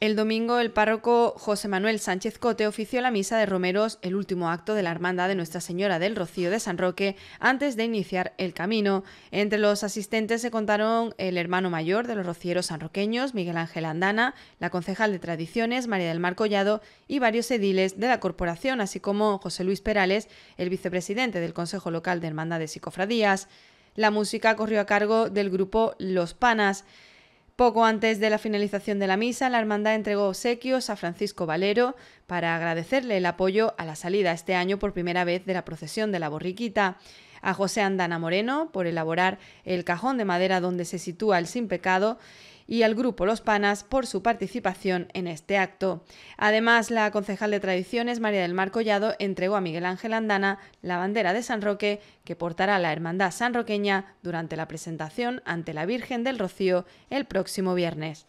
El domingo el párroco José Manuel Sánchez Cote ofició la misa de romeros, el último acto de la Hermandad de Nuestra Señora del Rocío de San Roque, antes de iniciar el camino. Entre los asistentes se contaron el hermano mayor de los rocieros sanroqueños, Miguel Ángel Andana, la concejal de Tradiciones, María del Mar Collado, y varios ediles de la corporación, así como José Luis Perales, el vicepresidente del Consejo Local de Hermandades y Cofradías. La música corrió a cargo del grupo Los Panas. Poco antes de la finalización de la misa, la hermandad entregó obsequios a Francisco Valero para agradecerle el apoyo a la salida este año por primera vez de la procesión de la borriquita. A José Andana Moreno por elaborar el cajón de madera donde se sitúa el sin pecado y al grupo Los Panas por su participación en este acto. Además, la concejal de Tradiciones, María del Mar Collado, entregó a Miguel Ángel Andana la bandera de San Roque que portará la Hermandad Sanroqueña durante la presentación ante la Virgen del Rocío el próximo viernes.